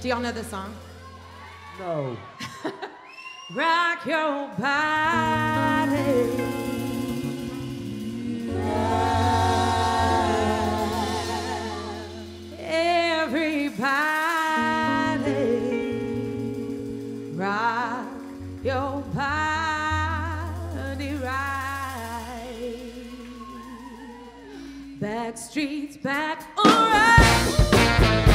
Do y'all know this song? No. Rock your body. Everybody, rock your body right. Back streets back alright.